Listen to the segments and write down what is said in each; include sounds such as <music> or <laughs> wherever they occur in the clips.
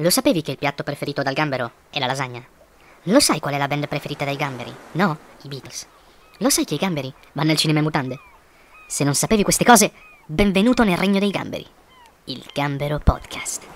Lo sapevi che il piatto preferito dal gambero è la lasagna? Lo sai qual è la band preferita dai gamberi? No? I Beatles. Lo sai che i gamberi vanno al cinema in mutande? Se non sapevi queste cose, benvenuto nel regno dei gamberi. Il Gambero Podcast.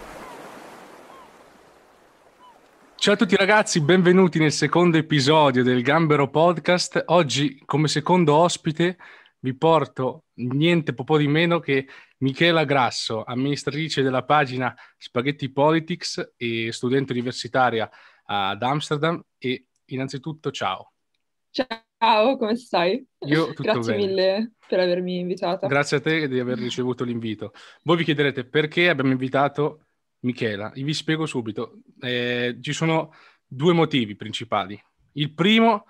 Ciao a tutti ragazzi, benvenuti nel secondo episodio del Gambero Podcast. Oggi come secondo ospite vi porto niente po' di meno che Michela Grasso, amministratrice della pagina Spaghetti Politics e studente universitaria ad Amsterdam e innanzitutto ciao. Ciao, come stai? Io tutto Grazie bene. mille per avermi invitata. Grazie a te di aver ricevuto l'invito. Voi vi chiederete perché abbiamo invitato Michela. Io vi spiego subito. Eh, ci sono due motivi principali. Il primo,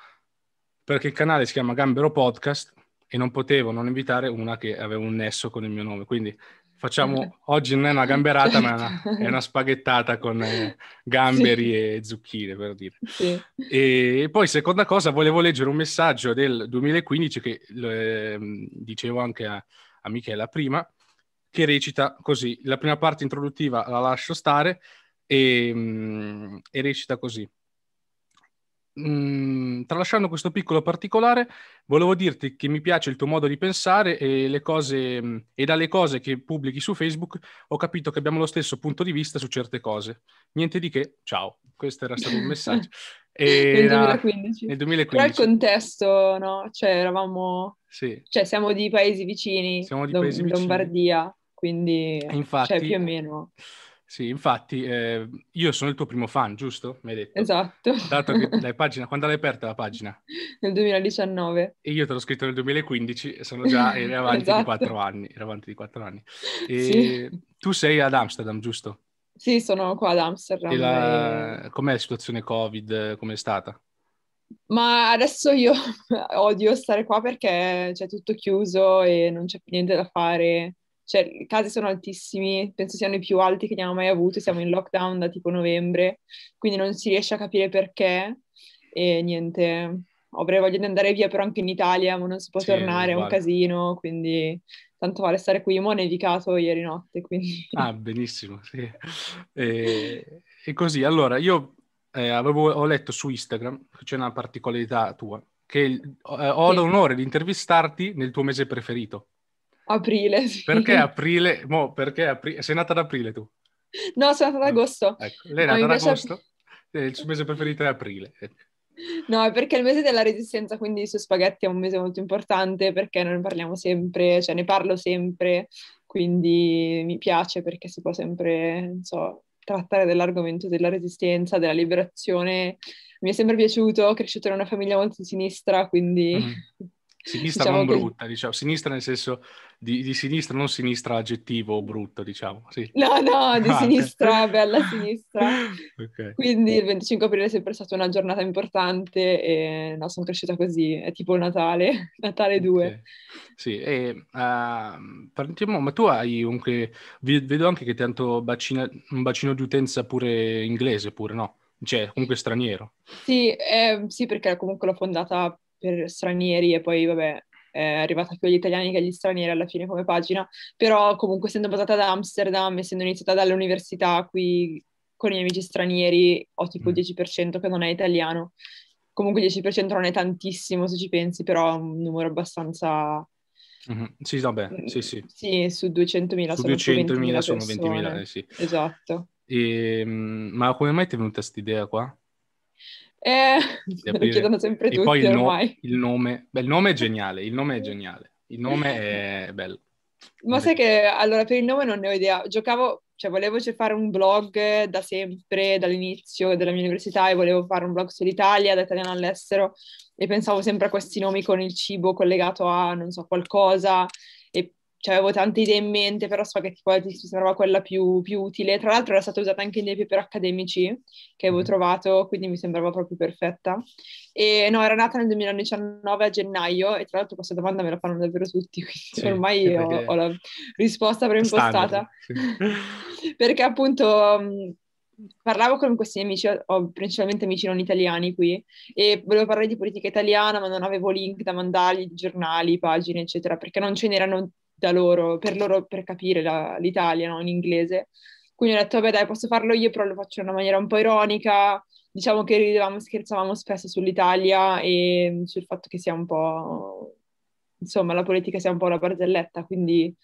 perché il canale si chiama Gambero Podcast e non potevo non invitare una che aveva un nesso con il mio nome. Quindi facciamo, oggi non è una gamberata, ma è una, <laughs> è una spaghettata con eh, gamberi e zucchine, per dire. Sì. E poi, seconda cosa, volevo leggere un messaggio del 2015 che ehm, dicevo anche a, a Michela prima, che recita così. La prima parte introduttiva la lascio stare e, mm, e recita così. Mm, tralasciando questo piccolo particolare, volevo dirti che mi piace il tuo modo di pensare e, le cose, mm, e dalle cose che pubblichi su Facebook ho capito che abbiamo lo stesso punto di vista su certe cose. Niente di che, ciao. Questo era stato un messaggio. <laughs> Nel Era 2015. nel Però il 2015. contesto, no? Cioè, eravamo... Sì, Cioè, siamo di paesi vicini, Siamo di Lom- paesi vicini. Lombardia, quindi... E infatti, Cioè, più o meno. Sì, infatti eh, io sono il tuo primo fan, giusto? Mi hai detto. Esatto. Dato che <laughs> la pagina, quando l'hai aperta la pagina? Nel 2019. E io te l'ho scritto nel 2015 e sono già ero <laughs> avanti di Esatto. quattro anni. Ero avanti di quattro anni. E Sì. tu sei ad Amsterdam, giusto? Sì, sono qua ad Amsterdam. E la- e- Com'è la situazione Covid? Com'è stata? Ma adesso io <laughs> odio stare qua perché c'è tutto chiuso e non c'è più niente da fare. Cioè, i casi sono altissimi, penso siano i più alti che abbiamo mai avuto. Siamo in lockdown da tipo novembre, quindi non si riesce a capire perché. E niente, avrei voglia di andare via, però anche in Italia, ma non si può Sì, tornare, è un casino, quindi tanto vale stare qui. Mo' nevicato ieri notte, quindi... Ah, benissimo, sì. E, e così, allora, io eh, avevo, ho letto su Instagram, c'è una particolarità tua, che eh, ho Sì. l'onore di intervistarti nel tuo mese preferito. Aprile, sì. Perché aprile? Mo, perché aprile? Sei nata ad aprile tu? No, sono andata ad agosto. Ecco, lei è No, nata ad invece- agosto, e il suo mese preferito è aprile. Ecco. No, è perché è il mese della resistenza, quindi su spaghetti è un mese molto importante perché noi ne parliamo sempre, cioè ne parlo sempre, quindi mi piace perché si può sempre, non so, trattare dell'argomento della resistenza, della liberazione. Mi è sempre piaciuto, ho cresciuto in una famiglia molto sinistra, quindi Mhm. Sinistra diciamo non che- brutta, diciamo. Sinistra nel senso di, di sinistra, non sinistra aggettivo brutto, diciamo. Sì. No, no, di Ah, sinistra, bella sinistra. <laughs> Ok. Quindi il 25 aprile è sempre stata una giornata importante e no, sono cresciuta così, è tipo Natale, <laughs> Natale 2. Ok. Sì, e ehm, partiamo, ma tu hai comunque, vedo anche che tanto bacina, un bacino di utenza pure inglese, pure, no? Cioè, comunque straniero. Sì, eh, sì, perché comunque l'ho fondata per stranieri e poi, vabbè, è arrivata più agli italiani che agli stranieri alla fine come pagina, però comunque essendo basata ad Amsterdam, essendo iniziata dall'università qui con i miei amici stranieri, ho tipo il Mm. 10% che non è italiano. Comunque il 10% non è tantissimo se ci pensi, però è un numero abbastanza... Mhm. Sì, vabbè, sì, sì. Sì, su 200.000 Su sono più 200.000 20.000 sono 20.000, persone. eh, sì. Esatto. E, mm, ma come mai ti è venuta questa idea qua? Eh, lo chiedono sempre E tutti poi il, no- ormai. il nome, beh, il nome è geniale, il nome è geniale, il nome è bello. Ma sai che allora per il nome non ne ho idea. Giocavo, cioè volevo fare un blog da sempre, dall'inizio della mia università e volevo fare un blog sull'Italia, da italiano all'estero e pensavo sempre a questi nomi con il cibo collegato a non so qualcosa e cioè, avevo tante idee in mente, però Spaghetti Politics mi sembrava quella più, più utile. Tra l'altro era stata usata anche nei paper accademici che avevo Mhm. trovato, quindi mi sembrava proprio perfetta. E no, era nata nel 2019 a gennaio e tra l'altro questa domanda me la fanno davvero tutti, <laughs> quindi Sì, ormai ho, ho la risposta preimpostata. Sì. <laughs> Perché appunto mh, parlavo con questi amici, ho principalmente amici non italiani qui, e volevo parlare di politica italiana, ma non avevo link da mandargli, giornali, pagine, eccetera, perché non ce n'erano da loro, per loro per capire la- l'Italia, no, in inglese. Quindi ho detto, vabbè dai, posso farlo io, però lo faccio in una maniera un po' ironica. Diciamo che ridevamo, scherzavamo spesso sull'Italia e sul fatto che sia un po', insomma, la politica sia un po' una barzelletta, quindi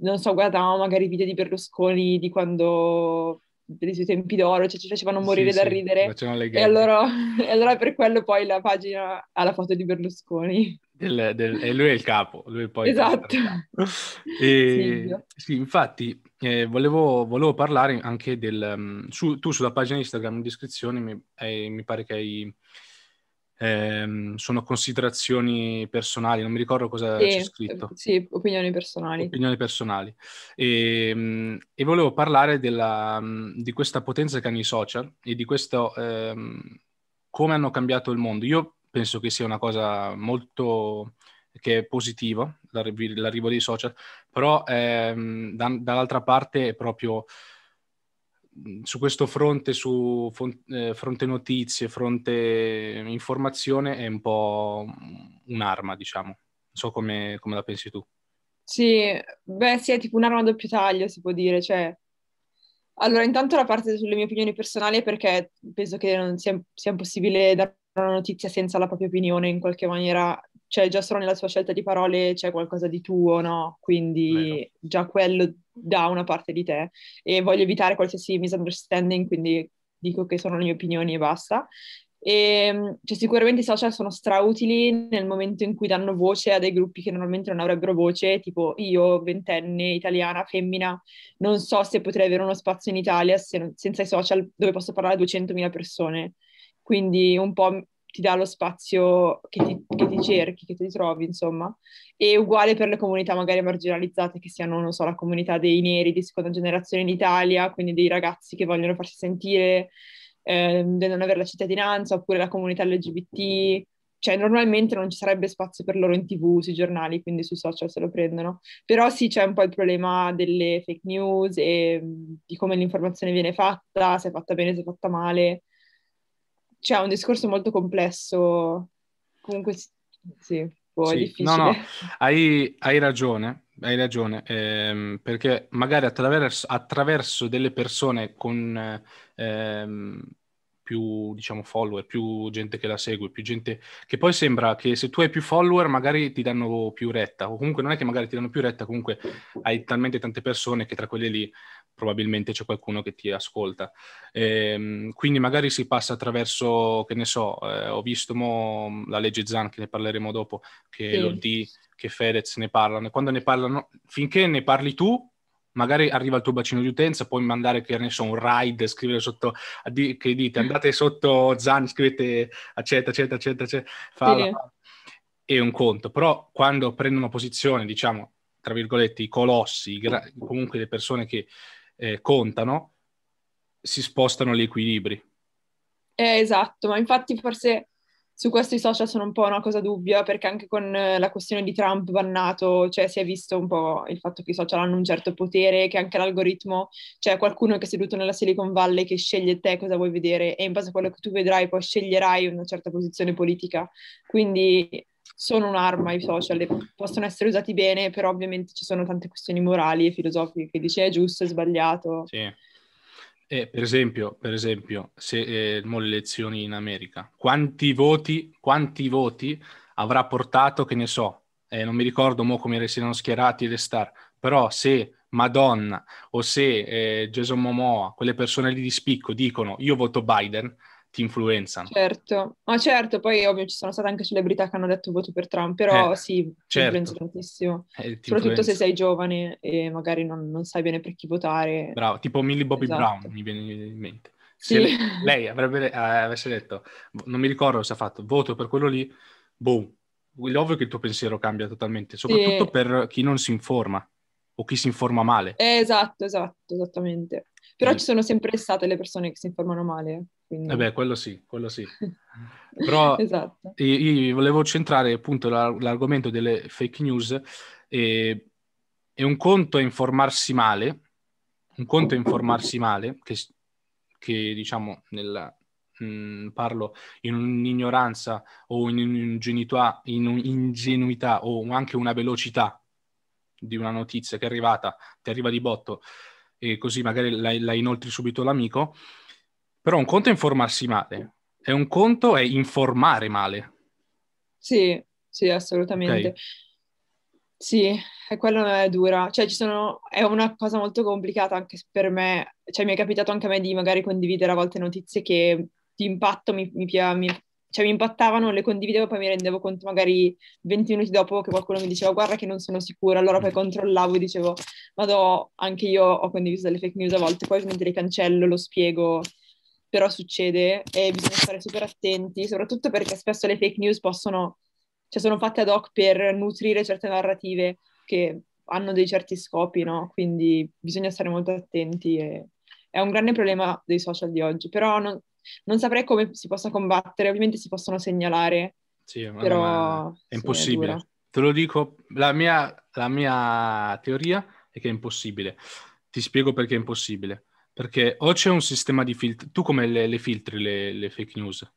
non so, guardavamo magari video di Berlusconi di quando dei suoi tempi d'oro, cioè ci facevano morire Sì, da sì, ridere. E allora, <laughs> e allora per quello poi la pagina ha la foto di Berlusconi. Del- del- e lui è il capo, lui poi Esatto. <laughs> E, sì, infatti, eh, volevo, volevo parlare anche del... um, su- tu sulla pagina Instagram in descrizione mi, hai- mi pare che hai... ehm, sono considerazioni personali, non mi ricordo cosa c'è Sì, scritto. sì, opinioni personali. Opinioni personali. E, mh, e volevo parlare della, mh, di questa potenza che hanno i social e di questo ehm, come hanno cambiato il mondo. Io penso che sia una cosa molto che è positiva, l'arrivi- l'arrivo dei social, però ehm, da- dall'altra parte è proprio su questo fronte, su fon- eh, fronte notizie, fronte informazione, è un po' un'arma, diciamo. Non so come, come la pensi tu. Sì, beh, sì, è tipo un'arma a doppio taglio, si può dire, cioè... Allora, intanto la parte sulle mie opinioni personali perché penso che non sia, sia impossibile dare una notizia senza la propria opinione in qualche maniera, cioè già solo nella sua scelta di parole c'è qualcosa di tuo, no? Quindi Vero. già quello dà una parte di te e voglio evitare qualsiasi misunderstanding, quindi dico che sono le mie opinioni e basta. E, cioè, sicuramente i social sono strautili nel momento in cui danno voce a dei gruppi che normalmente non avrebbero voce, tipo io, ventenne, italiana, femmina, non so se potrei avere uno spazio in Italia se non- senza i social dove posso parlare a 200.000 persone. Quindi un po' ti dà lo spazio che ti, che ti cerchi, che ti trovi, insomma. E uguale per le comunità magari marginalizzate, che siano, non so, la comunità dei neri di seconda generazione in Italia, quindi dei ragazzi che vogliono farsi sentire, ehm, di non avere la cittadinanza, oppure la comunità LGBT. Cioè, normalmente non ci sarebbe spazio per loro in TV, sui giornali, quindi sui social se lo prendono. Però sì, c'è un po' il problema delle fake news e mh, di come l'informazione viene fatta, se è fatta bene, se è fatta male. C'è un discorso molto complesso. Comunque sì, un po' è Sì, difficile. no, no, hai, hai ragione, hai ragione, ehm, perché magari attraverso, attraverso delle persone con ehm, più, diciamo, follower, più gente che la segue, più gente che poi sembra che se tu hai più follower magari ti danno più retta, o comunque non è che magari ti danno più retta, comunque hai talmente tante persone che tra quelle lì probabilmente c'è qualcuno che ti ascolta. Ehm, quindi magari si passa attraverso, che ne so, eh, ho visto mo la legge Zan, che ne parleremo dopo, che Sì. l'OD, che Fedez ne parlano, e quando ne parlano, finché ne parli tu, magari arriva il tuo bacino di utenza, puoi mandare, che ne so, un ride, scrivere sotto, che dite, andate sotto Zan, scrivete accetta, accetta, accetta, accetta, falla, Sì. è un conto, però quando prendono posizione, diciamo, tra virgolette, i colossi, i gra- comunque le persone che eh, contano, si spostano gli equilibri. Eh, esatto, ma infatti forse su questo i social sono un po' una cosa dubbia, perché anche con eh, la questione di Trump bannato, cioè si è visto un po' il fatto che i social hanno un certo potere, che anche l'algoritmo, c'è qualcuno che è seduto nella Silicon Valley che sceglie te cosa vuoi vedere e in base a quello che tu vedrai poi sceglierai una certa posizione politica. Quindi sono un'arma i social possono essere usati bene, però ovviamente ci sono tante questioni morali e filosofiche che dice è giusto, è sbagliato. Sì. Eh, per esempio, per esempio, se eh, le elezioni in America, quanti voti, quanti voti avrà portato, che ne so, eh, non mi ricordo mo come si erano schierati le star, però se Madonna o se eh, Jason Momoa, quelle persone lì di spicco dicono io voto Biden, ti influenzano. Certo, ma certo, poi ovvio ci sono state anche celebrità che hanno detto voto per Trump, però Eh, sì, certo. influenza tantissimo, Eh, soprattutto se sei giovane e magari non, non sai bene per chi votare. Bravo, tipo Millie Bobby Esatto. Brown mi viene in mente. Sì. Se lei, lei avrebbe, eh, avesse detto, non mi ricordo se ha fatto, voto per quello lì, boom, è ovvio che il tuo pensiero cambia totalmente, soprattutto Sì. per chi non si informa o chi si informa male. Eh, esatto, esatto, esattamente. Però Sì. ci sono sempre state le persone che si informano male, quindi... Eh beh, quello sì, quello sì. <laughs> Però Esatto. io, io volevo centrare appunto la- l'argomento delle fake news e, e un conto è informarsi male, un conto è informarsi male, che, che diciamo nella, mh, parlo in un'ignoranza o in un'ingenuità, in un'ingenuità o anche una velocità di una notizia che è arrivata, ti arriva di botto e così magari la, la inoltri subito all'amico. Però un conto è informarsi male, e un conto è informare male. Sì, sì, assolutamente. Ok. Sì, e quello è dura. Cioè, ci sono... è una cosa molto complicata anche per me. Cioè, mi è capitato anche a me di magari condividere a volte notizie che di impatto mi, mi, mi- cioè, mi impattavano, le condividevo e poi mi rendevo conto magari 20 minuti dopo che qualcuno mi diceva guarda che non sono sicura, allora poi controllavo e dicevo vado, anche io ho condiviso delle fake news a volte, poi ovviamente le cancello, lo spiego, però succede e bisogna stare super attenti, soprattutto perché spesso le fake news possono, cioè sono fatte ad hoc per nutrire certe narrative che hanno dei certi scopi, no? Quindi bisogna stare molto attenti e è un grande problema dei social di oggi, però non, non saprei come si possa combattere, ovviamente si possono segnalare, Sì, però è impossibile. dura. Te lo dico, la mia, la mia teoria è che è impossibile. Ti spiego perché è impossibile. Perché o c'è un sistema di filtri, tu come le, le filtri le, le fake news?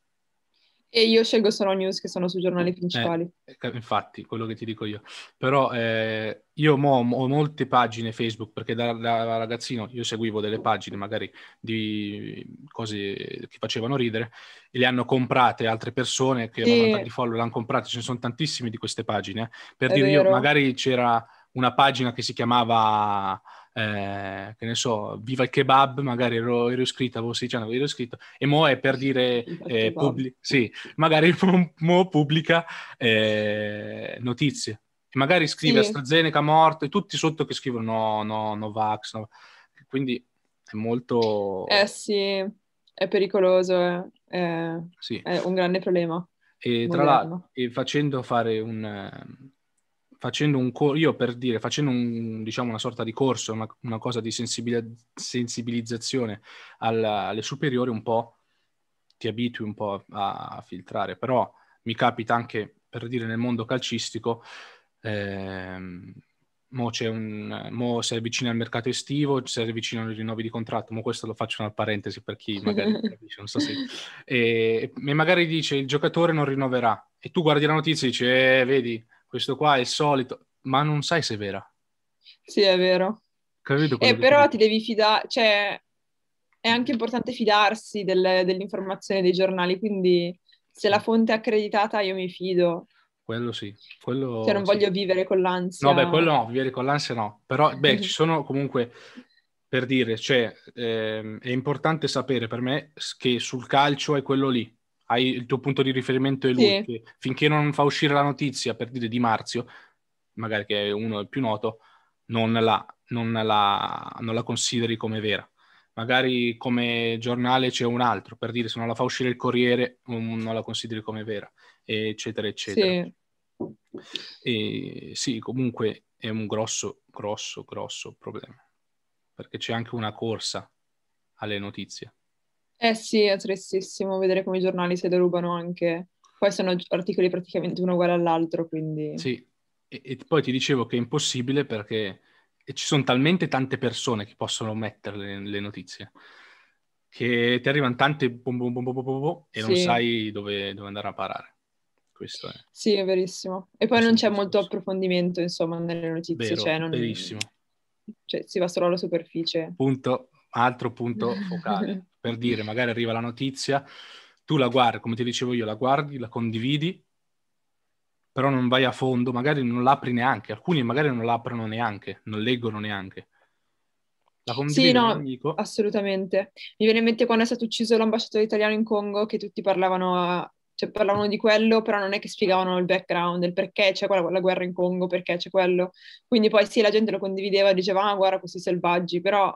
E io scelgo solo news che sono sui giornali principali. Eh, infatti, quello che ti dico io. Però eh, io mo ho molte pagine Facebook perché da, da ragazzino io seguivo delle pagine magari di cose che facevano ridere e le hanno comprate altre persone che Sì. avevano tanti follower, le hanno comprate, ce ne sono tantissime di queste pagine. Per È dire io, vero. magari c'era una pagina che si chiamava, eh, che ne so, Viva il Kebab, magari ero, ero iscritto, avevo 16 anni, ero iscritto, e mo è per dire, eh, pubblic- sì, magari mo, pubblica eh, notizie. E magari scrive Sì. AstraZeneca morto e tutti sotto che scrivono no, no, no vax, no. Quindi è molto... Eh sì, è pericoloso, è, è- sì. è un grande problema. E tra l'altro, facendo fare un... Facendo un corso, io per dire, facendo un, diciamo una sorta di corso, una, una cosa di sensibili- sensibilizzazione alla- alle superiori, un po' ti abitui un po' a, a filtrare, però mi capita anche, per dire, nel mondo calcistico, ehm, mo, c'è un, mo si avvicina al mercato estivo, si avvicinano i rinnovi di contratto, mo questo lo faccio una parentesi per chi magari capisce, non so se... <laughs> E, e magari dice il giocatore non rinnoverà, e tu guardi la notizia e dici, eh, vedi, questo qua è il solito, ma non sai se è vera. Sì, è vero. Capito? Eh, però ti devi fidare, cioè è anche importante fidarsi del- dell'informazione dei giornali, quindi se la fonte è accreditata io mi fido, Quello sì, quello cioè non sì. voglio vivere con l'ansia. No, beh, quello no, vivere con l'ansia no. Però, beh, Mhm. ci sono comunque, per dire, cioè, ehm, è importante sapere per me che sul calcio è quello lì. Hai il tuo punto di riferimento è lui, Sì. finché non fa uscire la notizia, per dire, di Marzio, magari che è uno più noto, non la, non la, non la consideri come vera. Magari come giornale c'è un altro, per dire, se non la fa uscire il Corriere, non la consideri come vera, eccetera, eccetera. Sì, E sì, comunque è un grosso, grosso, grosso problema, perché c'è anche una corsa alle notizie. Eh sì, è tristissimo vedere come i giornali se derubano anche. Poi sono articoli praticamente uno uguale all'altro, quindi... Sì, e, e poi ti dicevo che è impossibile perché ci sono talmente tante persone che possono mettere le, le notizie, che ti arrivano tante bom bom bom bom bom e non Sì. sai dove, dove andare a parare. Questo è Sì, è verissimo. E poi non c'è molto approfondimento, insomma, nelle notizie, vero, cioè, non- verissimo. cioè, si va solo alla superficie. punto, altro punto focale, <laughs> per dire, magari arriva la notizia, tu la guardi, come ti dicevo io, la guardi, la condividi, però non vai a fondo, magari non l'apri neanche, alcuni magari non l'aprono neanche, non leggono neanche. La Sì, no, assolutamente. Mi viene in mente quando è stato ucciso l'ambasciatore italiano in Congo, che tutti parlavano, cioè, parlavano di quello, però non è che spiegavano il background, il perché c'è quella, la guerra in Congo, perché c'è quello. Quindi poi sì, la gente lo condivideva diceva, ah, guarda questi selvaggi, però,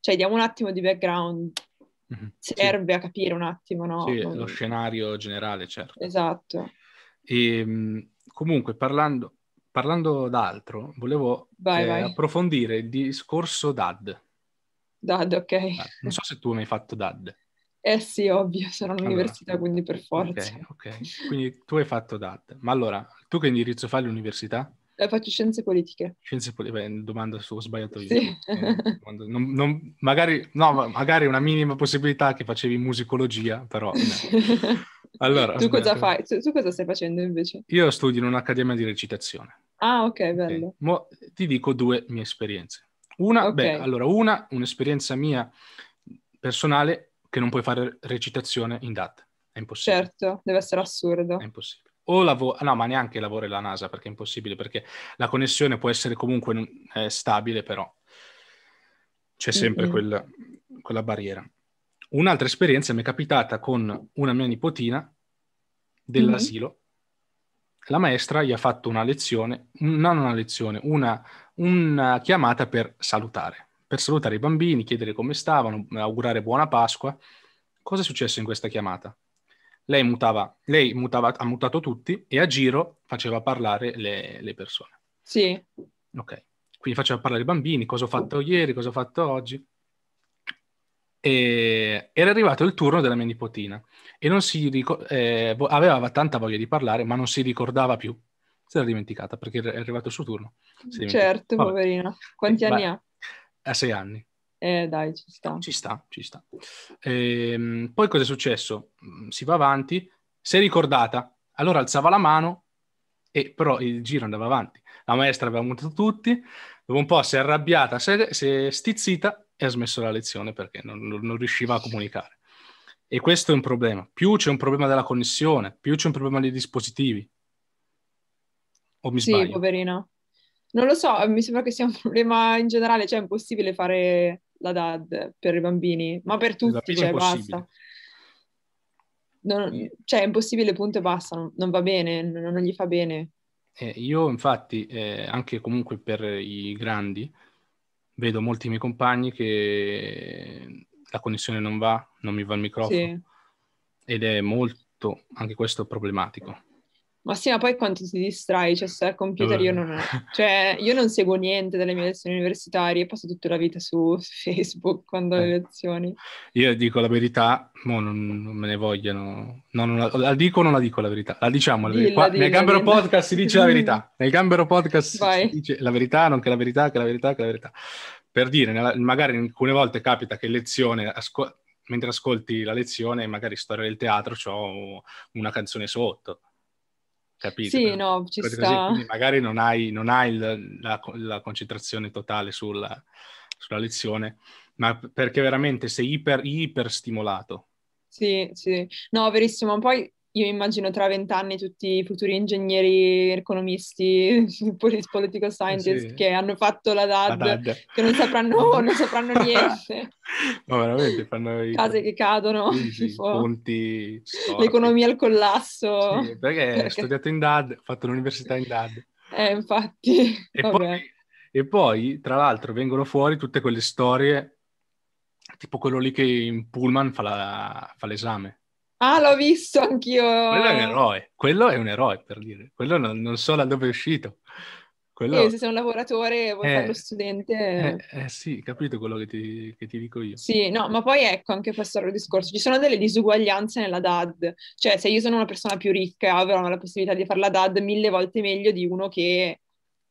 cioè, diamo un attimo di background, Mhm, sì, serve a capire un attimo, no? sì, lo scenario generale, certo. Esatto. E, mh, comunque, parlando, parlando d'altro, volevo Vai, eh, vai. approfondire il discorso DAD. Dad, ok. Eh, Non so se tu hai mai fatto DAD. Eh sì, ovvio, sono Allora. all'università, quindi per forza. Ok, ok. Quindi tu hai fatto DAD. Ma allora, tu che indirizzo fai all'università? Eh, faccio scienze politiche. Scienze politiche, beh, domanda su, ho sbagliato io. Sì. Eh, non- non- magari, no, ma magari una minima possibilità che facevi musicologia, però... no. <laughs> Allora, tu cosa aspetta. fai? Tu, tu cosa stai facendo invece? Io studio in un'accademia di recitazione. Ah, ok, bello. Mo ti dico due mie esperienze. Una, Ok. beh, allora, una, un'esperienza mia personale che non puoi fare recitazione in DAT. È impossibile. Certo, deve essere assurdo. È impossibile. O lavoro, no, ma neanche lavoro la NASA perché è impossibile, perché la connessione può essere comunque eh, stabile, però c'è sempre Mm-mm. quel- quella barriera. Un'altra esperienza mi è capitata con una mia nipotina dell'asilo. La maestra gli ha fatto una lezione, non una lezione, una, una chiamata per salutare, per salutare i bambini, chiedere come stavano, augurare buona Pasqua. Cosa è successo in questa chiamata? Lei mutava, lei mutava, ha mutato tutti e a giro faceva parlare le, le persone. Sì, Ok, quindi faceva parlare i bambini, cosa ho fatto ieri, cosa ho fatto oggi. E era arrivato il turno della mia nipotina e non si rico- eh, aveva tanta voglia di parlare, ma non si ricordava più. Si era dimenticata perché è arrivato il suo turno. Certo, poverina. Quanti Beh, anni ha? A sei anni. Eh, dai, ci sta. Ci sta, ci sta. Ehm, poi cosa è successo? Mm, Si va avanti, si è ricordata, allora alzava la mano e però il giro andava avanti. La maestra aveva mutato tutti, dopo un po' si è arrabbiata, si è, si è stizzita e ha smesso la lezione perché non, non- non riusciva a comunicare. E questo è un problema. Più c'è un problema della connessione, più c'è un problema dei dispositivi. O mi Sì, sbaglio? poverina. Non lo so, mi sembra che sia un <laughs> problema in generale, cioè è impossibile fare la DAD per i bambini, ma per tutti, cioè basta. Non- cioè è impossibile, punto e basta, non, non va bene, non, non gli fa bene. Eh, io infatti, eh, anche comunque per i grandi, vedo molti miei compagni che la connessione non va, non mi va il microfono Sì. ed è molto, anche questo, problematico. Ma sì, ma poi quanto ti distrai? Cioè, se al computer io non, <laughs> cioè, io non seguo niente delle mie lezioni universitarie, passo tutta la vita su <laughs> Facebook quando ho le Eh. lezioni. Io dico la verità, mo non, non me ne vogliono, no, non la, la dico o non la dico la verità? La diciamo la Dilla, verità. Qua- dilla, nel Gambero dilla. Podcast si dice la verità. <laughs> Nel Gambero Podcast Vai. si dice la verità, non che la verità, che la verità, che la verità. Per dire, nella- magari alcune volte capita che lezione, asco- mentre ascolti la lezione, magari storia del teatro, c'ho una canzone sotto. Capito? Sì, no, ci sta. così. Magari non hai, non hai il- la, la concentrazione totale sulla, sulla lezione, ma perché veramente sei iper, iper stimolato. Sì, sì. No, verissimo. Poi io immagino tra vent'anni tutti i futuri ingegneri, economisti, <laughs> polit- political scientist Sì. che hanno fatto la La DAD, DAD. che non sapranno, <laughs> non sapranno niente. No, veramente fanno i Case che cadono, sì, ponti l'economia al collasso. Sì, perché ho Perché- studiato in DAD, ho fatto l'università in DAD. Eh, infatti, E poi, e poi, tra l'altro, vengono fuori tutte quelle storie, tipo quello lì che in Pullman fa, la- fa l'esame. Ah, l'ho visto anch'io. Quello è un eroe, quello è un eroe per dire. Quello non, non so da dove è uscito. Quello... Eh, se sei un lavoratore e vuoi Eh, fare lo studente... Eh, eh, sì, capito quello che ti, che ti dico io. Sì, no, ma poi ecco anche questo è il discorso. Ci sono delle disuguaglianze nella DAD. Cioè, se io sono una persona più ricca, avrò la possibilità di fare la DAD mille volte meglio di uno che,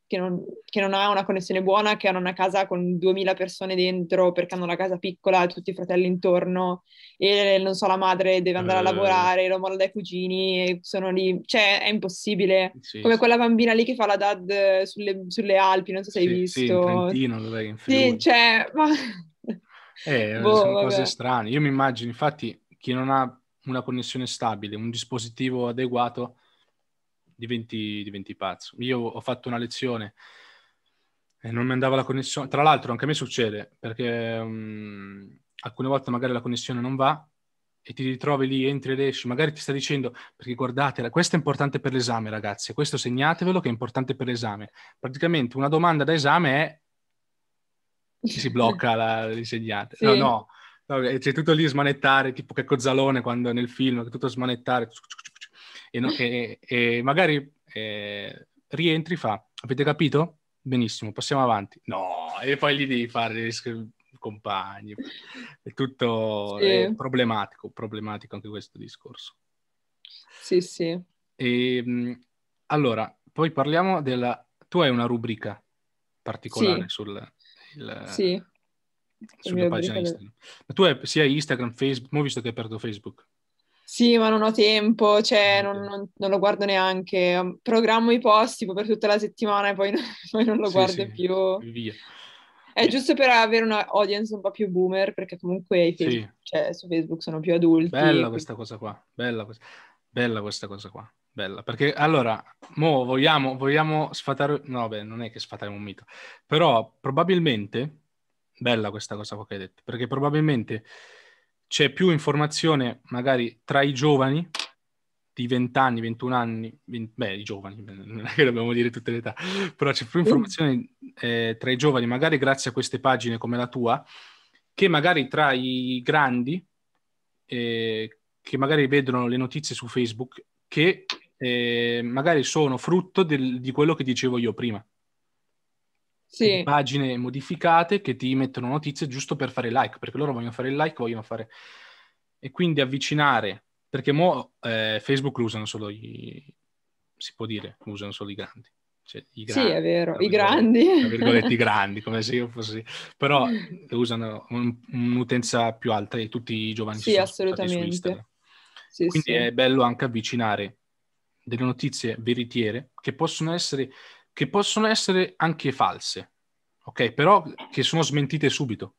che non, che non ha una connessione buona, che ha una casa con 2000 persone dentro perché hanno una casa piccola e tutti i fratelli intorno e non so, la madre deve andare a Eh. lavorare, lo molla dai cugini e sono lì. Cioè, è impossibile. Sì, Come sì. quella bambina lì che fa la DAD sulle, sulle Alpi, non so se hai Sì, visto. Sì, in Trentino? In Sì, cioè, ma... Eh, <laughs> Boh, sono vabbè. cose strane. Io mi immagino, infatti, chi non ha una connessione stabile, un dispositivo adeguato, diventi, diventi pazzo. Io ho fatto una lezione e non mi andava la connessione. Tra l'altro, anche a me succede, perché mm, alcune volte magari la connessione non va e ti ritrovi lì, entri ed esci, magari ti sta dicendo, perché guardate, questo è importante per l'esame, ragazzi, questo segnatevelo che è importante per l'esame. Praticamente una domanda da esame è si blocca la l'insegnante. No, Sì. no, no, c'è tutto lì smanettare, tipo che Cozzalone quando nel film, tutto smanettare. E, no- e- e magari eh, rientri, fa, avete capito? Benissimo, passiamo avanti. No, e poi lì devi fare gli compagni. È tutto Sì. è problematico, problematico anche questo discorso. Sì, sì. E, mh, allora, poi parliamo della... Tu hai una rubrica particolare Sì. sul, il- Sì. sulla pagina del- Instagram. Ma tu hai sia Instagram, Facebook, ho visto che hai aperto Facebook. Sì, ma non ho tempo, cioè Ok. non, non- non lo guardo neanche. Programmo i post tipo per tutta la settimana e poi, <laughs> poi non lo Sì, guardo sì, più. Via. È giusto per avere una audience un po' più boomer, perché comunque Facebook, Sì. cioè, su Facebook sono più adulti. Bella questa cosa qua, bella, bella questa cosa qua, bella. Perché allora, mo vogliamo, vogliamo sfatare, no beh, non è che sfatare un mito, però probabilmente, bella questa cosa qua che hai detto, perché probabilmente c'è più informazione magari tra i giovani di 20 anni, 21 anni, 20 beh, i giovani, <laughs> non è che dobbiamo dire tutte le età, però c'è più informazione eh, tra i giovani, magari grazie a queste pagine come la tua, che magari tra i grandi, eh, che magari vedono le notizie su Facebook, che eh, magari sono frutto del- di quello che dicevo io prima. Sì, Pagine modificate che ti mettono notizie giusto per fare like, perché loro vogliono fare il like, vogliono fare... E quindi avvicinare, perché mo eh, Facebook lo usano solo i... si può dire, lo usano solo i grandi. Cioè, i sì, è vero, i grandi. Tra virgolette i grandi, come se io fossi... Però <laughs> usano un- un'utenza più alta e tutti i giovani Sì, assolutamente. Instagram. Sì, Quindi sì. è bello anche avvicinare delle notizie veritiere che possono essere, che possono essere anche false, ok? Però che sono smentite subito.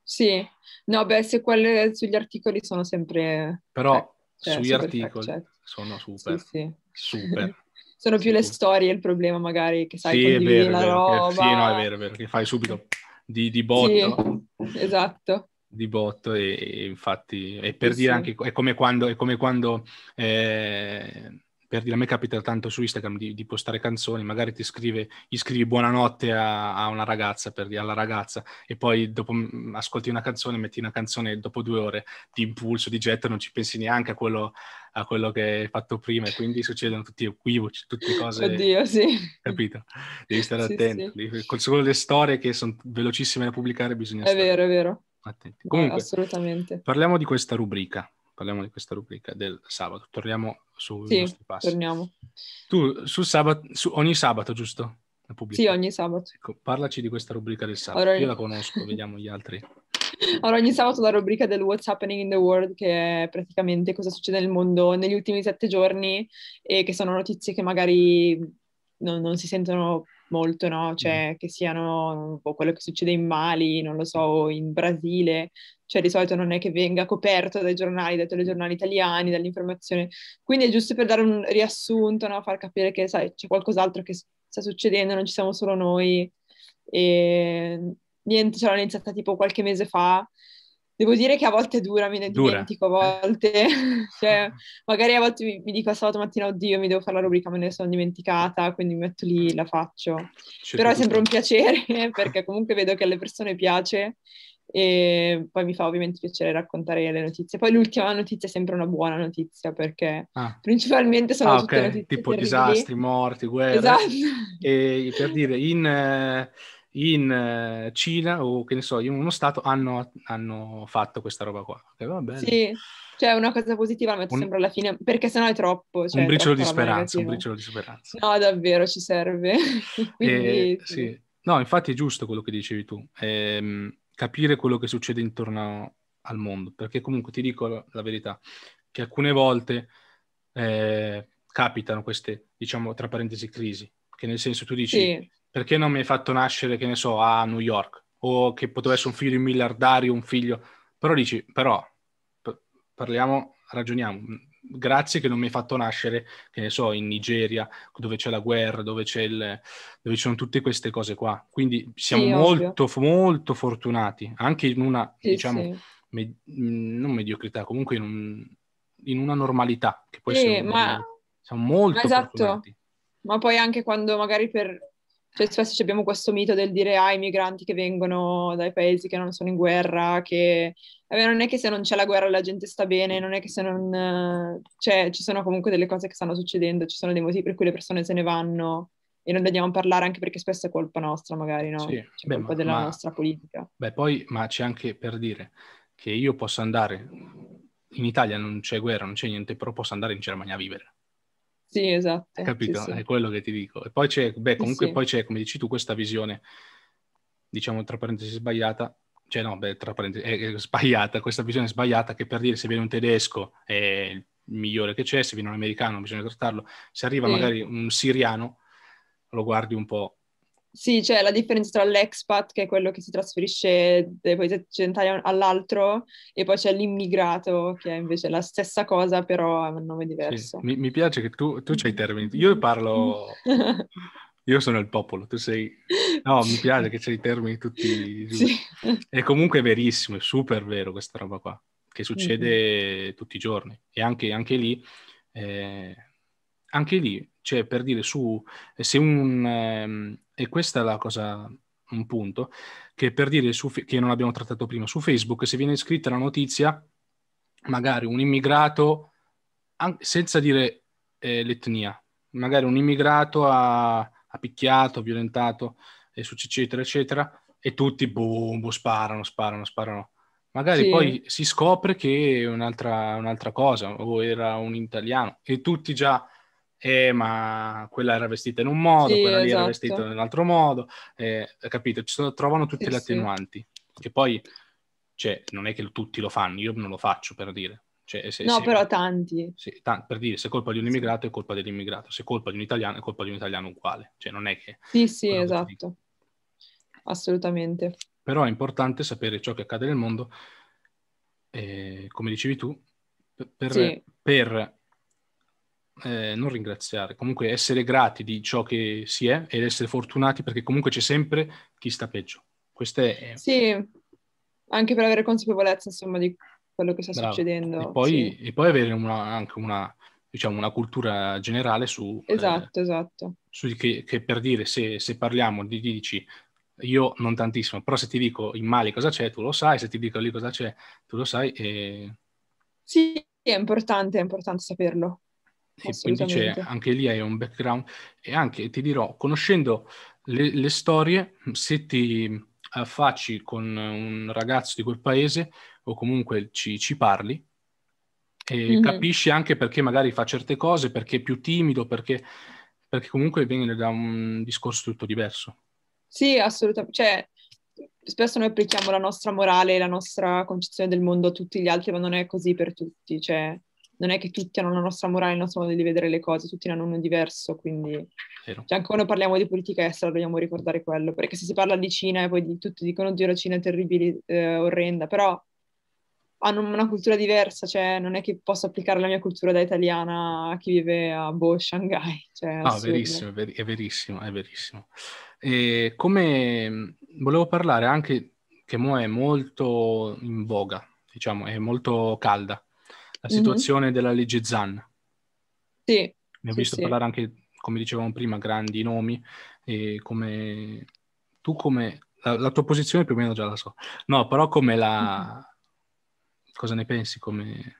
Sì, no, beh, se quelle sugli articoli sono sempre... Però eh, cioè, sugli articoli fact check. sono Sì, super, sì. super. <laughs> Sono più le Sì. storie il problema, magari, che sai, sì, è vero, è la vero. che- roba. Sì, no, è vero, è vero, che fai subito di, di botto. Sì, esatto. di botto e, e infatti è per Sì, dire sì. anche è come quando, è come quando eh, per dire a me capita tanto su Instagram di, di postare canzoni magari ti scrive gli scrivi buonanotte a, a una ragazza per dire alla ragazza e poi dopo mm, ascolti una canzone metti una canzone dopo due ore di impulso di getto non ci pensi neanche a quello, a quello che hai fatto prima e quindi succedono tutti equivoci tutte cose Oddio, sì. capito? Devi stare Sì, attento. sì. Con solo le storie che sono velocissime da pubblicare bisogna È stare vero, è vero. attenti. Comunque, assolutamente. parliamo di questa rubrica. Parliamo di questa rubrica del sabato. Torniamo sui Sì, nostri passi. torniamo. Tu sul sabato, su- ogni sabato, giusto? Sì, ogni sabato. Ecco, parlaci di questa rubrica del sabato. Allora- Io la conosco, vediamo gli altri. <laughs> Allora, ogni sabato la rubrica del What's Happening in the World, che è praticamente cosa succede nel mondo negli ultimi sette giorni e che sono notizie che magari non, non si sentono molto, no? Cioè, che siano quello che succede in Mali, non lo so, in Brasile. Cioè, di solito non è che venga coperto dai giornali, dai telegiornali italiani, dall'informazione. Quindi è giusto per dare un riassunto, no? Far capire che, sai, c'è qualcos'altro che sta succedendo, non ci siamo solo noi. E niente, ce l'ho iniziata tipo qualche mese fa. Devo dire che a volte dura, me ne Dura. dimentico a volte. <laughs> cioè, <laughs> magari a volte mi, mi dico sabato mattina, oddio, mi devo fare la rubrica, me ne sono dimenticata, quindi mi metto lì, la faccio. Cerco Però è sempre un piacere, <laughs> perché comunque vedo che alle persone piace e poi mi fa ovviamente piacere raccontare le notizie. Poi l'ultima notizia è sempre una buona notizia, perché Ah, principalmente sono ah, tutte ok. notizie Tipo terribili. disastri, morti, guerre. Esatto. E per dire, in, eh, in eh, Cina o che ne so, in uno stato hanno, hanno fatto questa roba qua. Ok, va bene. Sì, cioè una cosa positiva la metto Un- sempre alla fine, perché sennò è troppo. Cioè, un briciolo roba speranza, un briciolo di speranza. No, davvero ci serve. <laughs> Quindi, Eh, sì. sì. No, infatti è giusto quello che dicevi tu, ehm, capire quello che succede intorno al mondo, perché comunque ti dico la, la verità, che alcune volte eh, capitano queste, diciamo, tra parentesi, crisi, che nel senso tu dici, Sì, perché non mi hai fatto nascere, che ne so, a New York, o che poteva essere un figlio di un miliardario, un figlio, però dici, però, p- parliamo, ragioniamo, grazie che non mi hai fatto nascere, che ne so, in Nigeria, dove c'è la guerra, dove, c'è il, dove ci sono tutte queste cose qua. Quindi siamo Sì, molto, molto fortunati, anche in una, sì, diciamo, sì. me- mh, non mediocrità, comunque in, un- in una normalità, che può essere ma-. Siamo molto esatto. fortunati. Ma poi anche quando magari per... Cioè, spesso abbiamo questo mito del dire ai migranti che vengono dai paesi che non sono in guerra, che eh, non è che se non c'è la guerra la gente sta bene, non è che se non... Cioè, ci sono comunque delle cose che stanno succedendo, ci sono dei motivi per cui le persone se ne vanno e non a parlare anche perché spesso è colpa nostra magari, no? Sì, C'è beh, colpa ma- della ma- nostra politica. Beh, poi, ma c'è anche per dire che io posso andare in Italia, non c'è guerra, non c'è niente, però posso andare in Germania a vivere. Sì, esatto. Capito? sì, sì. È quello che ti dico. E poi c'è, beh, comunque sì. poi c'è, come dici tu, questa visione, diciamo, tra parentesi sbagliata, cioè no, beh, tra parentesi, è, è sbagliata, questa visione sbagliata che per dire se viene un tedesco è il migliore che c'è, se viene un americano bisogna trattarlo, se arriva magari un siriano, lo guardi un po', Sì, c'è la differenza tra l'expat, che è quello che si trasferisce dai paesi occidentali all'altro, e poi c'è l'immigrato, che è invece la stessa cosa, però ha un nome diverso. Sì, mi, mi, piace che tu, tu c'hai i termini. Io parlo... <laughs> Io sono il popolo, tu sei... No, mi piace che c'hai i termini tutti giusti. Sì. E comunque è verissimo, è super vero questa roba qua, che succede mm-hmm. tutti i giorni. E anche, anche lì... Eh, anche lì, cioè per dire su, se un, ehm, e questa è la cosa, un punto, che per dire su, che non abbiamo trattato prima, su Facebook se viene scritta la notizia, magari un immigrato, senza dire eh, l'etnia, magari un immigrato ha, ha picchiato, violentato, eccetera, eccetera, e tutti boom, boom, sparano, sparano, sparano. Magari sì. poi si scopre che è un'altra, un'altra cosa, o era un italiano, e tutti già eh, ma quella era vestita in un modo, sì, quella lì esatto. era vestita in un altro modo, eh, capito? Ci sono, trovano tutte sì, le attenuanti, sì. che poi, cioè, non è che tutti lo fanno, io non lo faccio per dire. Cioè, se, no, se, però tanti. Sì, t- per dire, se è colpa di un immigrato è colpa dell'immigrato, se è colpa di un italiano è colpa di un italiano uguale, cioè non è che... Sì, sì, esatto, assolutamente. Però è importante sapere ciò che accade nel mondo, eh, come dicevi tu, per, per eh, non ringraziare, comunque essere grati di ciò che si è ed essere fortunati perché comunque c'è sempre chi sta peggio. Questo è... Sì, anche per avere consapevolezza insomma di quello che sta Bravo. succedendo. E poi, sì. e poi avere una, anche una, diciamo, una cultura generale su... Esatto, eh, esatto. Su che, che, per dire, se, se parliamo di, dici, io non tantissimo, però se ti dico in Mali cosa c'è, tu lo sai, se ti dico lì cosa c'è, tu lo sai. E... Sì, è importante, è importante saperlo. E quindi c'è, anche lì hai un background e anche, ti dirò, conoscendo le, le storie, se ti affacci con un ragazzo di quel paese o comunque ci, ci parli, mm-hmm. capisci anche perché magari fa certe cose, perché è più timido, perché, perché comunque viene da un discorso tutto diverso. Sì, assolutamente. Cioè, spesso noi applichiamo la nostra morale, la nostra concezione del mondo a tutti gli altri, ma non è così per tutti. Cioè, non è che tutti hanno la nostra morale, il nostro modo di vedere le cose, tutti ne hanno uno diverso, quindi cioè, anche quando parliamo di politica estera dobbiamo ricordare quello, perché se si parla di Cina e poi di, tutti dicono Dio la Cina è terribile, eh, orrenda, però hanno una cultura diversa, cioè non è che posso applicare la mia cultura da italiana a chi vive a Boh, Shanghai. <laughs> Cioè, no, verissimo, è, ver- è verissimo, è verissimo. E come volevo parlare anche che mo è molto in voga, diciamo, è molto calda la situazione mm-hmm. della legge Zan. Sì. Ne ho sì, visto sì. parlare anche, come dicevamo prima, grandi nomi e come tu come la, la, tua posizione più o meno già la so. No, però come la mm-hmm. cosa ne pensi come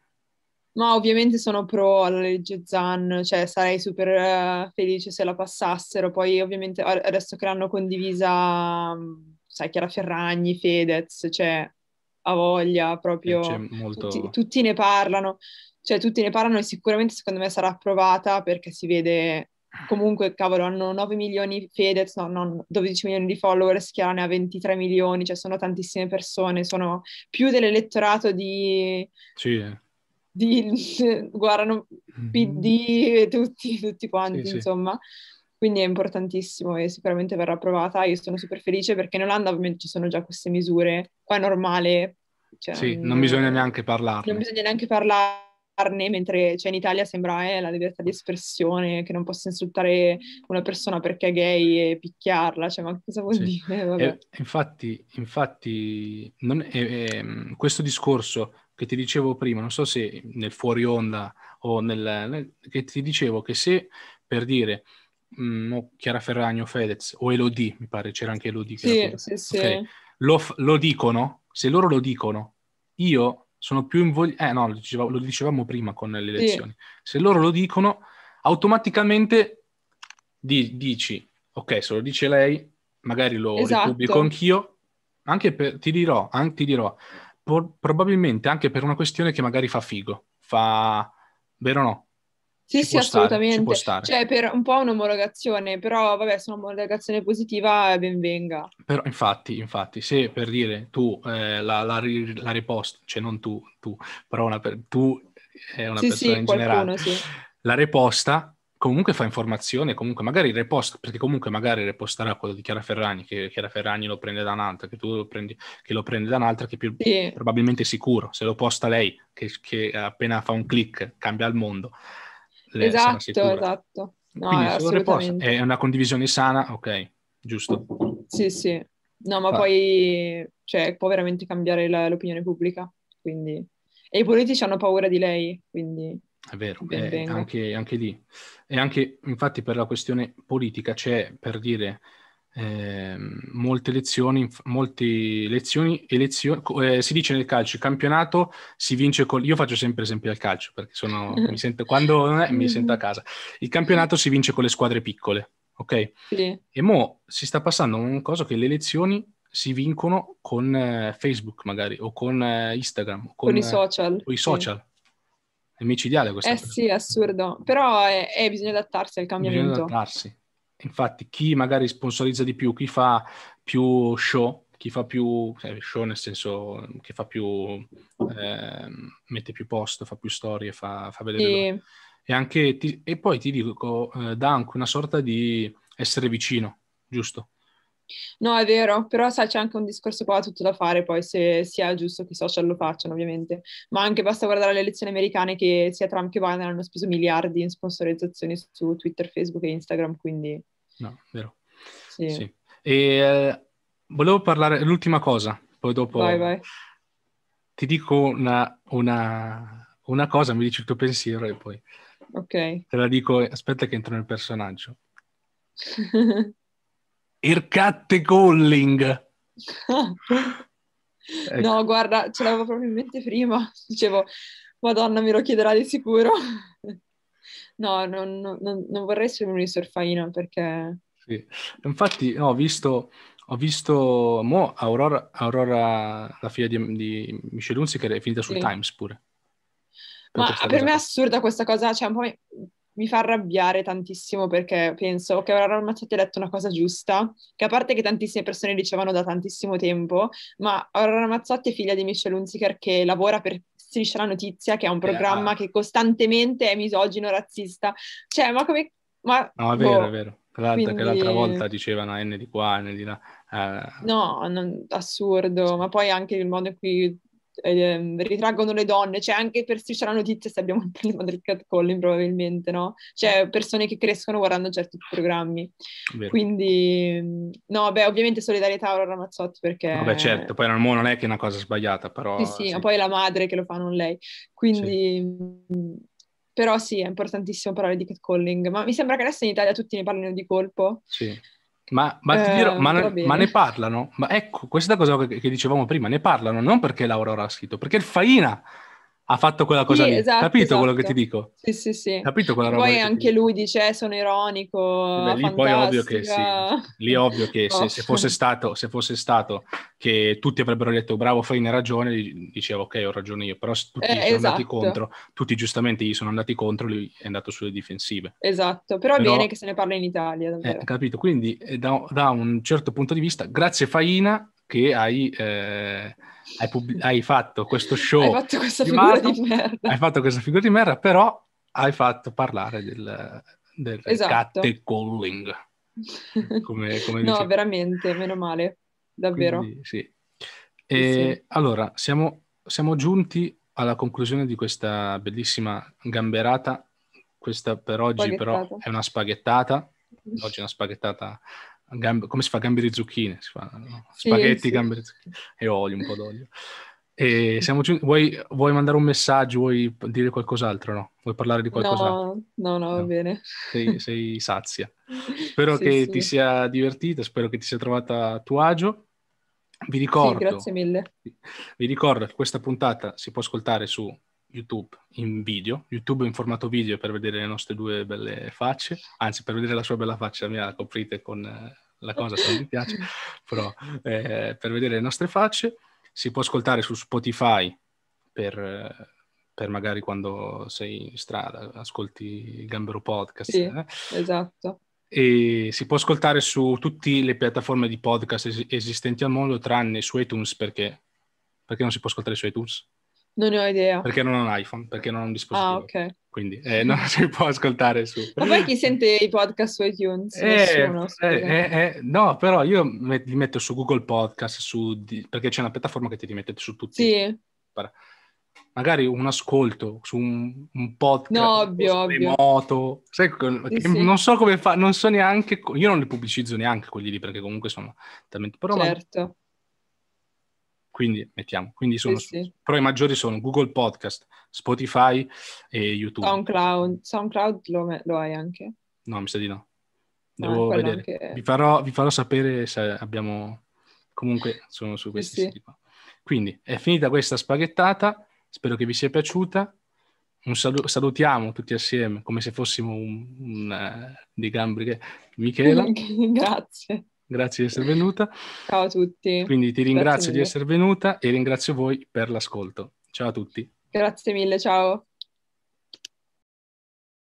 ma ovviamente sono pro alla legge Zan, cioè sarei super uh, felice se la passassero. Poi ovviamente adesso che l'hanno condivisa, sai, Chiara Ferragni, Fedez, cioè ha voglia, proprio molto... tutti, tutti, ne parlano, cioè tutti ne parlano e sicuramente secondo me sarà approvata perché si vede comunque, cavolo, hanno 9 milioni Fedez, no, non 12 milioni di followers, Chiara ne ha 23 milioni, cioè sono tantissime persone, sono più dell'elettorato di... Sì. Eh. Di, <laughs> guardano PD, tutti, tutti quanti, sì, insomma. Sì quindi è importantissimo e sicuramente verrà approvata. Io sono super felice perché in Olanda ovviamente ci sono già queste misure, qua è normale. Cioè, sì, non, non bisogna neanche parlarne. Non bisogna neanche parlarne, mentre cioè, in Italia sembra eh, la libertà di espressione, che non possa insultare una persona perché è gay e picchiarla, cioè ma cosa vuol sì. dire? Eh, infatti, infatti è, è, ehm, questo discorso che ti dicevo prima, non so se nel fuori onda o nel, nel che ti dicevo che se per dire mh, mm, Chiara Ferragno, Fedez o Elodie, mi pare c'era anche Elodie. Sì, sì, sì. Okay. Lo, lo, dicono, se loro lo dicono, io sono più invogliato, eh no, lo dicevamo, lo dicevamo prima con le elezioni, sì. se loro lo dicono, automaticamente di, dici, ok, se lo dice lei, magari lo esatto. ripubblico anch'io, anche per, ti dirò, anche, ti dirò por- probabilmente anche per una questione che magari fa figo, fa, vero o no? Sì, ci sì, assolutamente. Stare, cioè, per un po' un'omologazione, però vabbè, se un'omologazione positiva, ben venga. Però, infatti, infatti, se per dire tu eh, la, la, la riposta, cioè non tu, tu, però una, tu è una sì, persona sì, in qualcuno, generale, sì. la riposta, comunque fa informazione, comunque magari reposta, perché comunque magari reposterà quello di Chiara Ferragni, che Chiara Ferragni lo prende da un'altra, che tu lo prendi, che lo prende da un'altra, che più Sì. probabilmente sicuro, se lo posta lei, che, che appena fa un click cambia il mondo, sarà Esatto, esatto. No, Quindi assolutamente. è una condivisione sana, ok, giusto. Sì, sì. No, ma Ah. poi cioè, può veramente cambiare la- l'opinione pubblica. Quindi... E i politici hanno paura di lei, quindi È vero, Ben eh, anche, anche lì. E anche, infatti, per la questione politica c'è, per dire, ehm, molte lezioni, molte lezioni, elezioni, eh, si dice nel calcio, il campionato si vince con... Io faccio sempre esempi al calcio, perché sono, <laughs> mi sento, quando è, mi sento a casa. Il campionato si vince con le squadre piccole, ok? sì. E mo si sta passando un coso che le elezioni si vincono con eh, Facebook magari, o con eh, Instagram, o con, Con i eh, social. o i sì. social. È micidiale questa Eh cosa. sì, assurdo. Però è, è- bisogna adattarsi al Bisogna cambiamento. adattarsi. Infatti, chi magari sponsorizza di più, chi fa più show, chi fa più eh, show nel senso che fa più, ehm, mette più post, fa più storie, fa, fa vedere. Sì, E, anche ti- e poi ti dico, eh, dà anche una sorta di essere vicino, giusto? no, è vero, però sai, c'è anche un discorso qua tutto da fare, poi se sia giusto che i social lo facciano, ovviamente. Ma anche basta guardare le elezioni americane che sia Trump che Biden hanno speso miliardi in sponsorizzazioni su Twitter, Facebook e Instagram, quindi No, vero? sì. Sì. E eh, volevo parlare, l'ultima cosa, poi dopo Vai, vai. ti dico una, una, una cosa, mi dici il tuo pensiero e poi Ok. te la dico, aspetta che entro nel personaggio. <laughs> Ircatte Calling. <laughs> Ecco. No, guarda, ce l'avevo proprio in mente prima. Dicevo, Madonna, me lo chiederà di sicuro. No, non, non- non- vorrei di Sorfaina perché... Sì. Infatti no, ho visto, ho visto mo Aurora, Aurora, la figlia di, di Michelle Hunziker, è finita sul Sì. Times pure. Ma per cosa me è assurda questa cosa, cioè un po' mi, mi fa arrabbiare tantissimo perché penso che Aurora Ramazzotti ha detto una cosa giusta, che a parte che tantissime persone dicevano da tantissimo tempo, ma Aurora Ramazzotti è figlia di Michelle Hunziker che lavora per Striscia la Notizia, che è un programma ah. che costantemente è misogino, razzista. Cioè, ma come... Ma, No, è vero, boh, è vero. Tra l'altro che quindi- l'altra volta dicevano N di qua, N di là. Eh, No, non- assurdo, ma poi anche il modo in cui ehm, ritraggono le donne, cioè anche per Striscia la notizia se abbiamo il problema del catcalling probabilmente, no? Cioè persone che crescono guardando certi programmi. vero. Quindi, no, beh, ovviamente solidarietà a Aurora Ramazzotti perché... Vabbè, certo, poi non, è che è una cosa sbagliata, però... Sì, sì, sì. ma poi è la madre che lo fa, non lei. Quindi, mh, però sì, è importantissimo parlare di catcalling, ma mi sembra che adesso in Italia tutti ne parlino di colpo. Sì. Ma, ma Eh, dirò, ma, ne- ma ne parlano? Ma ecco, questa cosa che, che dicevamo prima, ne parlano non perché Laura ha scritto, perché il Faina ha fatto quella cosa Sì, lì. esatto, Capito quello che esatto. ti dico? Sì, sì, sì. Capito quella E roba poi anche lui dice "Eh, sono ironico, Beh, lì poi è ovvio che sì, fantastica". lì è ovvio che se, se fosse <laughs> stato, se fosse stato che tutti avrebbero detto bravo Faina hai ragione, gli diceva ok ho ragione io, però tutti Eh, gli sono andati esatto. contro, tutti giustamente gli sono andati contro, lui è andato sulle difensive. Esatto, però è Però- bene che se ne parla in Italia, Eh, capito? Quindi eh, da, da un certo punto di vista, grazie Faina che hai, eh, hai, pubblic- hai fatto questo show, Hai fatto questa di figura Marco, di merda. hai fatto questa figura di merda, però hai fatto parlare del, del Esatto. catcalling, come, come <laughs> No, dicevi. veramente, meno male, davvero. Quindi, sì. E, Allora, siamo, siamo giunti alla conclusione di questa bellissima gamberata. Questa per oggi però è una spaghettata. Oggi è una spaghettata, gambe- come si fa? Gamberi zucchine. Si fa, no? Sì, Spaghetti, sì. gamberi e zucchine. E olio, un po' d'olio. E siamo giunti, vuoi, vuoi mandare un messaggio? Vuoi dire qualcos'altro? No? Vuoi parlare di qualcos'altro? No, no, no, va No. bene. Sei, sei sazia. Spero Sì, che sì. ti sia divertita, spero che ti sia trovata a tuo agio. Vi Sì, ricordo, grazie mille. vi ricordo che questa puntata si può ascoltare su YouTube in video. YouTube in formato video per vedere le nostre due belle facce, anzi per vedere la sua bella faccia, la mia la coprite con eh, la cosa se non vi piace, però eh, per vedere le nostre facce. Si può ascoltare su Spotify per, per magari quando sei in strada, ascolti il Gambero Podcast. Sì. eh. Esatto. E si può ascoltare su tutte le piattaforme di podcast es- esistenti al mondo, tranne su iTunes perché, perché non si può ascoltare su iTunes? Non ne ho idea. Perché non ho un iPhone, perché non ho un dispositivo. Ah, ok. Quindi eh, non <laughs> si può ascoltare su... Ma poi chi sente i podcast su iTunes? Eh, Nessuno, eh, eh, eh, no, però io me- li metto su Google Podcast, su di- perché c'è una piattaforma che ti rimette su tutti. Sì, Magari un ascolto su un, un podcast No, ovvio, remoto. Sai, Sì, non so come fa, non so neanche, io non li pubblicizzo neanche quelli lì perché comunque sono talmente... Però ma- certo. Quindi mettiamo, quindi sono, Sì, sì. però i maggiori sono Google Podcast, Spotify e YouTube. SoundCloud, SoundCloud lo, lo hai anche? No, mi sa di no. No, Devo quello vedere. anche- Vi, farò, vi farò sapere se abbiamo... Comunque sono su questi sì. siti qua. Quindi è finita questa spaghettata, spero che vi sia piaciuta. Un salu- salutiamo tutti assieme come se fossimo un, un, eh, di Gambri Michela, <laughs> Grazie. Grazie di essere venuta. Ciao a tutti. Quindi ti ringrazio di essere venuta e ringrazio voi per l'ascolto. Ciao a tutti. Grazie mille, ciao.